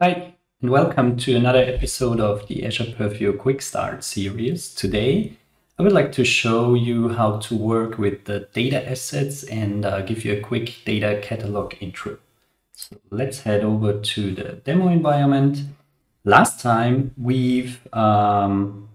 Hi, and welcome to another episode of the Azure Purview Quick Start series. Today, I would like to show you how to work with the data assets and uh, give you a quick data catalog intro. So let's head over to the demo environment. Last time, we've um,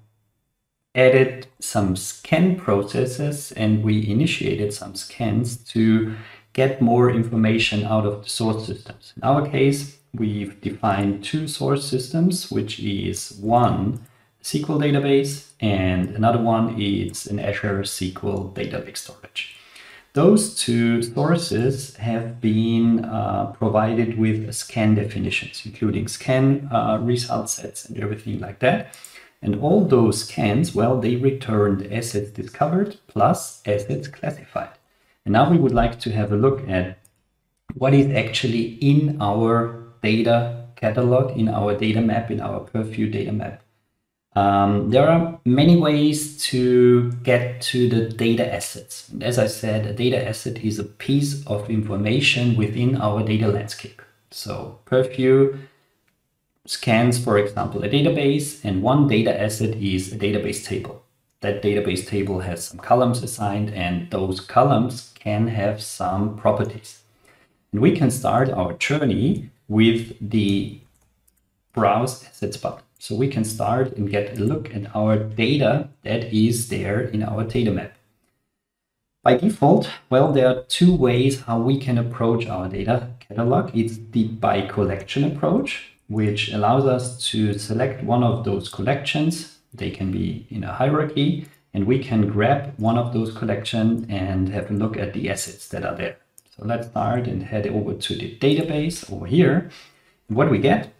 added some scan processes and we initiated some scans to get more information out of the source systems. In our case, we've defined two source systems, which is one SQL database and another one is an Azure SQL data lake storage. Those two sources have been uh, provided with scan definitions, including scan uh, result sets and everything like that. And all those scans, well, they returned assets discovered plus assets classified. And now we would like to have a look at what is actually in our data catalog, in our data map, in our Purview data map. Um, there are many ways to get to the data assets. And as I said, a data asset is a piece of information within our data landscape. So Purview scans, for example, a database, and one data asset is a database table. That database table has some columns assigned, and those columns can have some properties. And we can start our journey with the browse assets button. So we can start and get a look at our data that is there in our data map. By default, well, there are two ways how we can approach our data catalog. It's the by collection approach, which allows us to select one of those collections. They can be in a hierarchy, and we can grab one of those collections and have a look at the assets that are there. So let's start and head over to the database over here. And what we get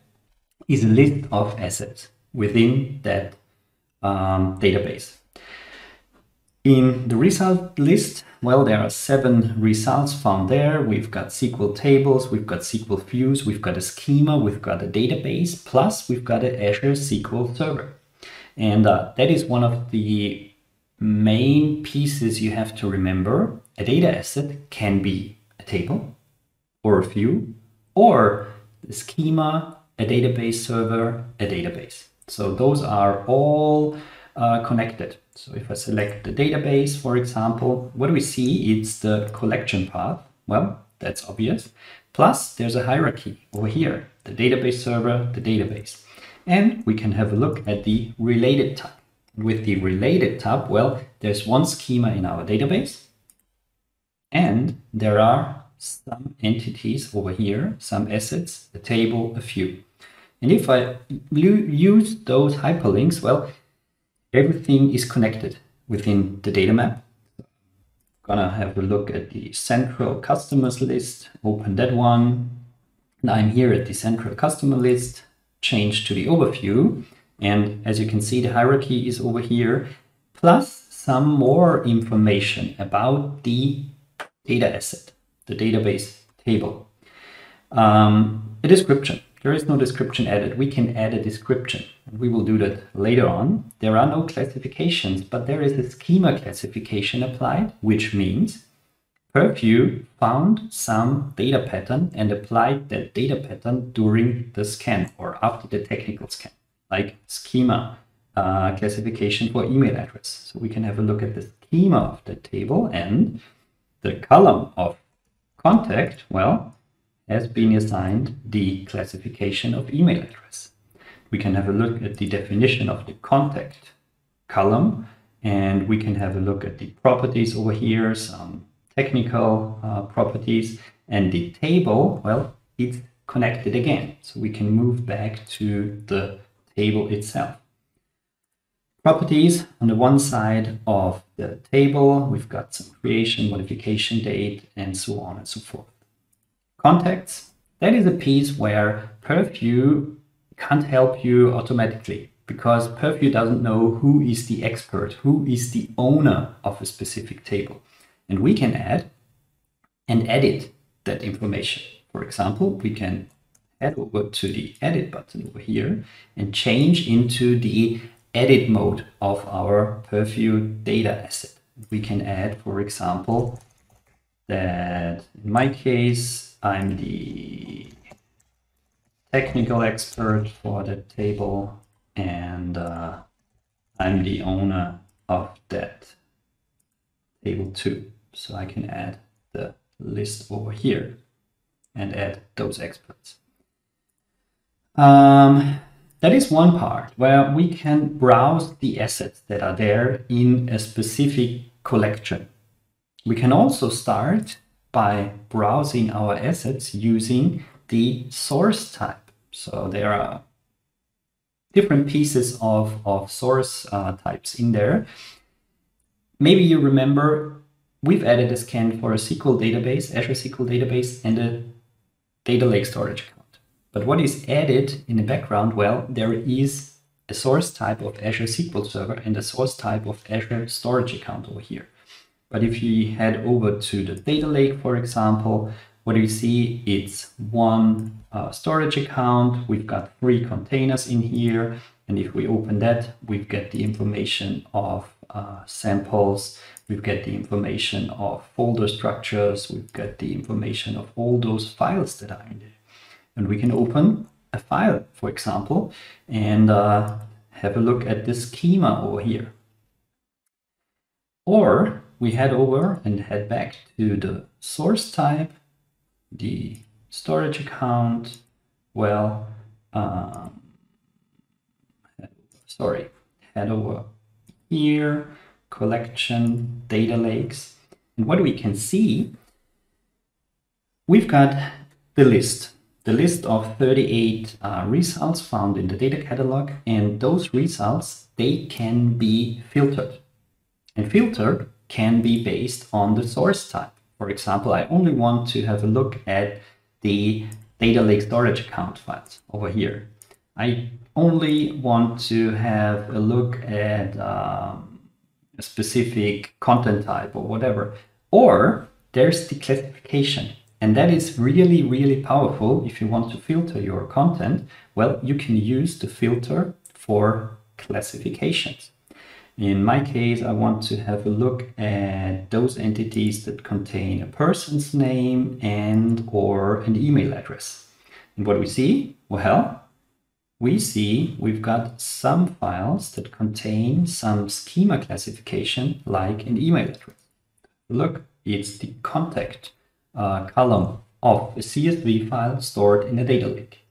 is a list of assets within that um, database. In the result list, well, there are seven results found there. We've got SQL tables, we've got SQL views, we've got a schema, we've got a database, plus we've got an Azure SQL Server. And uh, that is one of the main pieces you have to remember. A data asset can be a table or a view, or the schema, a database server, a database. So those are all uh, connected. So if I select the database, for example, what do we see? It's the collection path. Well, that's obvious. Plus there's a hierarchy over here, the database server, the database. And we can have a look at the related tab. With the related tab, well, there's one schema in our database and there are some entities over here, some assets, a table, a few. And if I use those hyperlinks, well, everything is connected within the data map. Gonna have a look at the central customers list, open that one. And I'm here at the central customer list, change to the overview. And as you can see, the hierarchy is over here, plus some more information about the data asset, the database table. Um, a description. There is no description added. We can add a description. And we will do that later on. There are no classifications, but there is a schema classification applied, which means Purview found some data pattern and applied that data pattern during the scan or after the technical scan, like schema uh, classification for email address. So we can have a look at the schema of the table and the column of contact, well, has been assigned the classification of email address. We can have a look at the definition of the contact column, and we can have a look at the properties over here, some technical uh, properties, and the table, well, it's connected again. So we can move back to the table itself properties on the one side of the table. We've got some creation, modification date, and so on and so forth. Contacts, that is a piece where Purview can't help you automatically because Purview doesn't know who is the expert, who is the owner of a specific table. And we can add and edit that information. For example, we can head over to the edit button over here and change into the edit mode of our Purview data asset. We can add, for example, that in my case, I'm the technical expert for the table and uh, I'm the owner of that table too. So I can add the list over here and add those experts. Um, that is one part where we can browse the assets that are there in a specific collection. We can also start by browsing our assets using the source type. So there are different pieces of, of source uh, types in there. Maybe you remember we've added a scan for a SQL database, Azure SQL database, and a data lake storage account. But what is added in the background? Well, there is a source type of Azure SQL Server and a source type of Azure storage account over here. But if you head over to the data lake, for example, what do you see? It's one uh, storage account. We've got three containers in here. And if we open that, we get the information of uh, samples. We get the information of folder structures. We've got the information of all those files that are in there. And we can open a file, for example, and uh, have a look at the schema over here. Or we head over and head back to the source type, the storage account, well, um, sorry, head over here, collection, data lakes. And what we can see, we've got the list, the list of 38 uh, results found in the data catalog. And those results, they can be filtered. And filtered can be based on the source type. For example, I only want to have a look at the data lake storage account files over here. I only want to have a look at um, a specific content type or whatever. Or there's the classification. And that is really, really powerful if you want to filter your content. Well, you can use the filter for classifications. In my case, I want to have a look at those entities that contain a person's name and or an email address. And what we see? Well, we see we've got some files that contain some schema classification like an email address. Look, it's the contact uh, column of a CSV file stored in a data lake.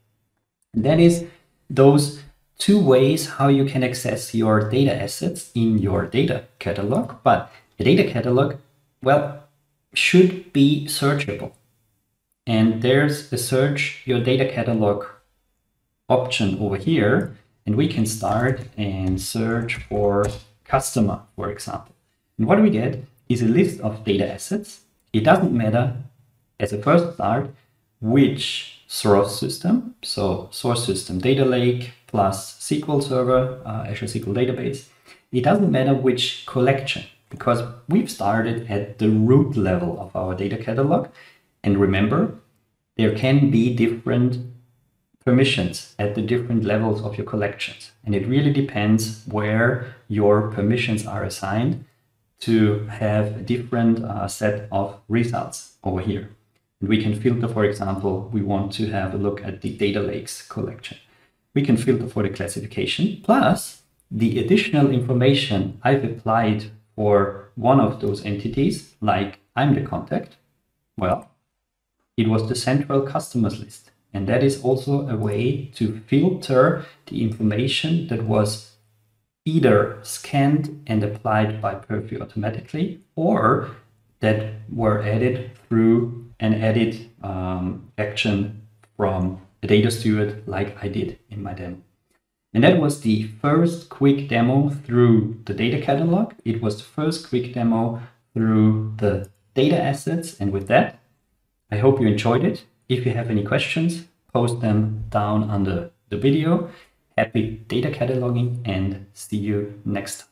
And that is those two ways how you can access your data assets in your data catalog. But a data catalog, well, should be searchable. And there's a search your data catalog option over here. And we can start and search for customer, for example. And what we get is a list of data assets. It doesn't matter as a first start which source system, so source system data lake, plus SQL Server, uh, Azure SQL Database. It doesn't matter which collection because we've started at the root level of our data catalog. And remember, there can be different permissions at the different levels of your collections. And it really depends where your permissions are assigned to have a different uh, set of results over here. And we can filter, for example, we want to have a look at the data lakes collection we can filter for the classification plus the additional information I've applied for one of those entities, like I'm the contact, well, it was the central customers list. And that is also a way to filter the information that was either scanned and applied by Purview automatically or that were added through an edit um, action from a data steward like I did in my demo. And that was the first quick demo through the data catalog. It was the first quick demo through the data assets. And with that, I hope you enjoyed it. If you have any questions, post them down under the video. Happy data cataloging and see you next time.